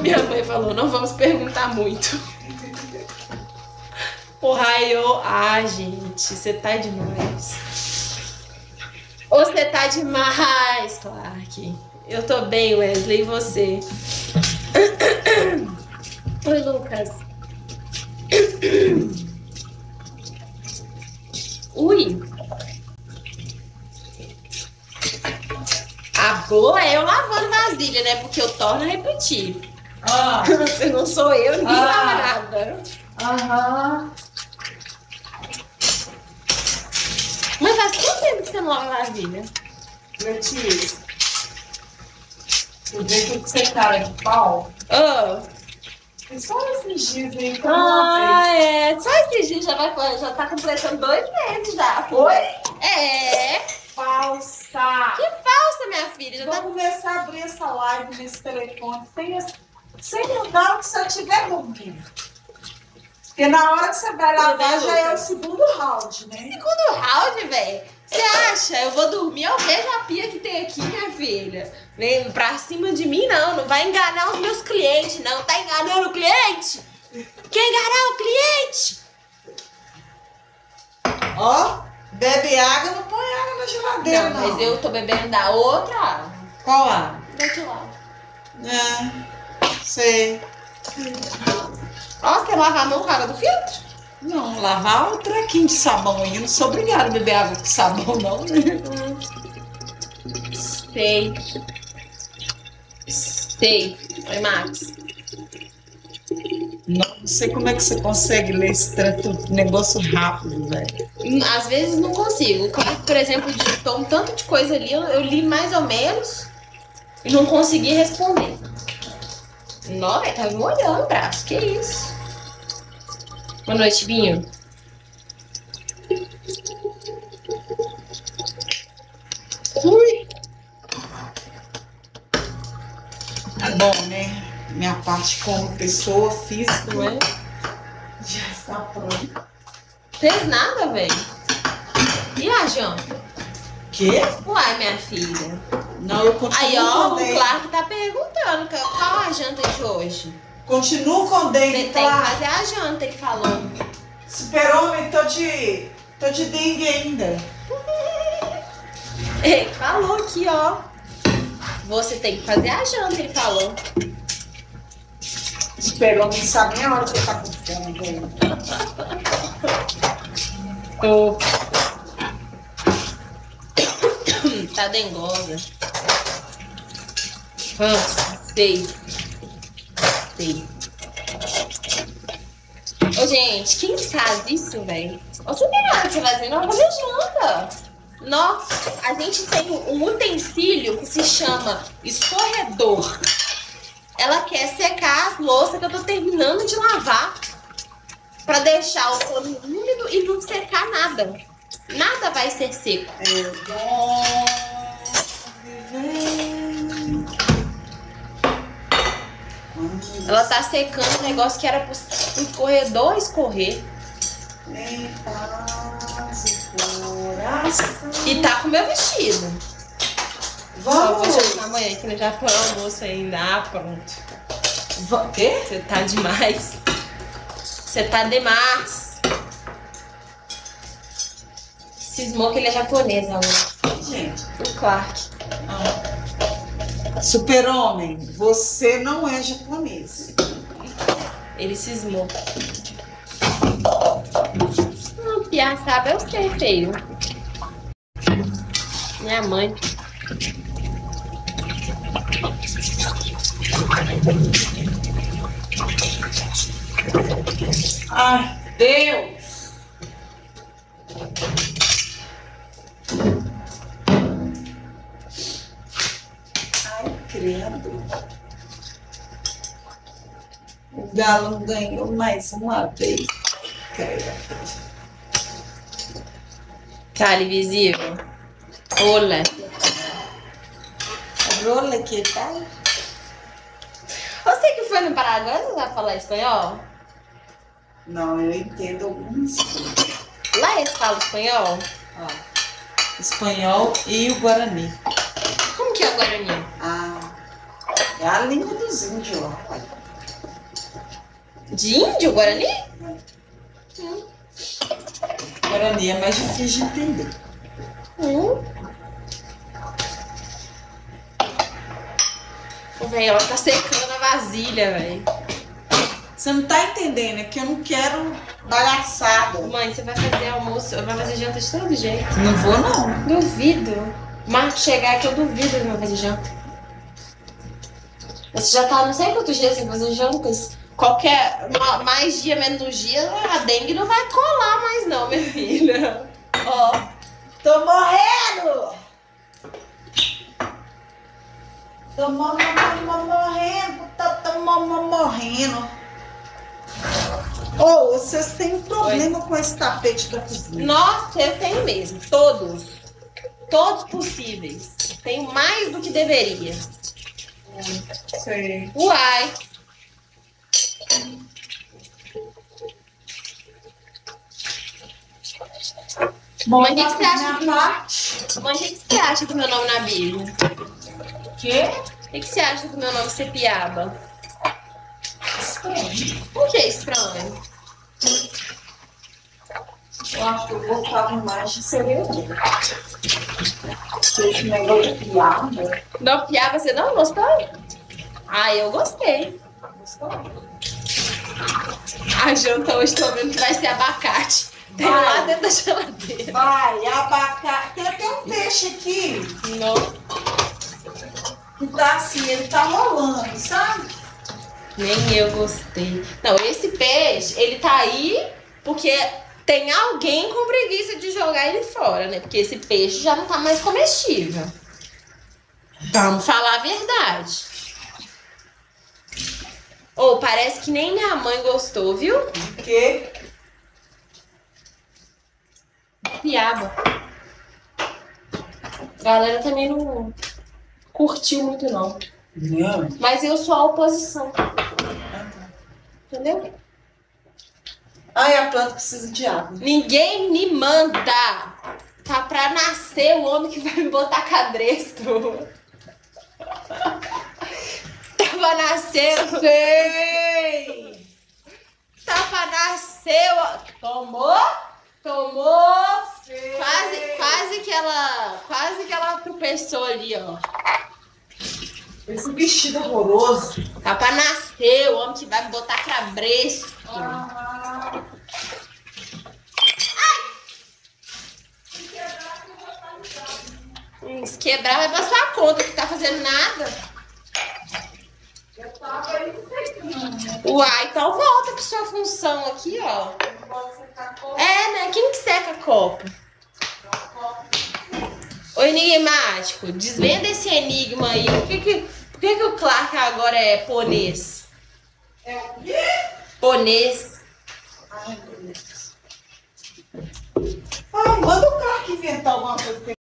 Minha mãe falou, não vamos perguntar muito. O raio, ah, gente, você tá demais. Você tá demais, Clark. Eu tô bem, Wesley, e você? Oi, Lucas. Ui. Boa é eu lavando vasilha, né? Porque eu torno a repetir. Ah, Você não sou eu, ninguém Ah. lava nada. aham. Mas faz quanto tempo que você não lava vasilha? Letícia. Do jeito que você cara de pau. Oh. E só esses dias aí que eu. Ah, é. Só esses dias já, vai, já tá completando dois meses já. Oi? É. Falsa. Que falsa, minha filha. Já Vou tá... começar a abrir essa live nesse telefone sem, sem mudar o que você estiver dormindo. Porque na hora que você vai lavar já é o segundo round, né? Segundo round, velho. Você acha? Eu vou dormir, eu vejo a pia que tem aqui, minha filha. Vem pra cima de mim, não. Não vai enganar os meus clientes, não. Tá enganando o cliente? Quer enganar o cliente? Ó, bebe água, não põe água na geladeira, Não, não. mas eu tô bebendo da outra água. Qual água? Daqui lá. É, sei. Ó, quer lavar a mão cara do filtro? Não, lavar o trequinho de sabão aí. Eu não sou obrigada a beber água com sabão, não. né? Sei. Sei. Oi, Max. Não sei como é que você consegue ler esse tanto negócio rápido, velho. Às vezes não consigo. Por exemplo, digitou um tanto de coisa ali, eu, eu li mais ou menos e não consegui responder. Não, velho, tá me olhando, braço. Que isso? Boa noite, Binho. Ui! Tá bom, parte como pessoa física é? já está pronta. Fez nada, velho. E a janta? Quê? Uai, minha filha. Não, eu continuo Aí, ó, o. Clark tá perguntando qual a janta de hoje. Continuo com Você dente, tem que fazer a janta, ele falou. Super-homem, tô de... tô de dengue ainda. Ele falou aqui, ó. Você tem que fazer a janta, ele falou. Super-homem sabe nem a hora que tá com fome, velho. Tô. tá dengosa. Ah, sei. Sei. Ô, gente, quem faz isso, velho? Você não tem nada que você vai fazer, não? Fazer janta. Nó, a gente tem um utensílio que se chama escorredor. Ela quer secar as louças que eu tô terminando de lavar pra deixar o pano úmido e não secar nada. Nada vai ser seco. Bom viver. Ela tá secando o negócio que era pro escorredor escorrer. E. E tá com o meu vestido. Só Vamos. vou chamar amanhã que no Japão almoço ainda. Ah, pronto. Va- Quê? Você tá demais. Você tá demais. Cismou que ele é japonês, amor. Gente. O Clark. ah. Super-homem, você não é japonês. Ele cismou. Não, Pia sabe, eu sei, feio. Minha mãe. Ai, Deus! Ai, credo. O Galo ganhou mais uma vez. Credo. Cali visível. Olha. Rola que tal? Você que foi no Paraguai, você sabe falar espanhol? Não, eu entendo coisas. Lá eles falam espanhol? Ó, espanhol e o Guarani. Como que é Guarani? Ah, é a língua dos índios lá. De índio, Guarani? Guarani é mais difícil de entender. Hum. Velho, ela tá secando a vasilha, velho. Você não tá entendendo, é que eu não quero palhaçada. Mãe, você vai fazer almoço, vai fazer janta de todo jeito. Não vou, não. Duvido. Marco chegar aqui, eu duvido que vai fazer janta. Você já tá não sei quantos dias sem fazer jantas. Qualquer. ma- Mais dia, menos dia, a dengue não vai colar mais, não, minha filha. Ó. Tô morrendo! Tô mo- morrendo, tô, tô mo- mo- morrendo. Ô, vocês têm um problema com esse tapete da cozinha. Nossa, eu tenho mesmo. Todos. Todos possíveis. Tenho mais do que deveria. Sei. Uai. Bom, Mas o que você acha? Mãe, o que que você acha do meu nome na Bíblia? Quê? O que que você acha do meu nome ser Piaba? Estranho. Por que estranho? Eu acho que eu vou ficar mais de cerebro. Esse negócio de piada. Não, Piaba, você não gostou? Ah, eu gostei. A janta hoje vendo que vai ser abacate. Tem Vai. lá dentro da geladeira. Vai, abacate. Tem até um peixe aqui Não. Que tá assim, ele tá rolando, sabe? Nem eu gostei. Não, esse peixe, ele tá aí porque tem alguém com preguiça de jogar ele fora, né? Porque esse peixe já não tá mais comestível. Vamos falar a verdade. Ou parece que nem minha mãe gostou, viu? Porque Piaba. A galera também não curtiu muito, não. Não. Mas eu sou a oposição, entendeu? Ai, a planta precisa de água. Ninguém me manda. Tá pra nascer o homem que vai me botar cabresto. Tá pra nascer. Sei! Tá pra nascer. Tomou? Tomou? Sei. Quase, quase que ela. Quase que ela tropeçou ali, ó. Esse vestido horroroso. Tá pra nascer o homem que vai me botar cabresto. Ah, Hum, Se quebrar, vai pra sua conta, que tá fazendo nada. eu tava aí secando. Uai, então volta pra sua função aqui, ó. Não pode secar É, né? Quem que seca copo? Ô, enigmático, desvenda esse enigma aí. Por que, que, por que, que o Clark agora é ponês? É o quê? Ponês. Ai, meu Deus. Ah, manda o Clark inventar alguma coisa.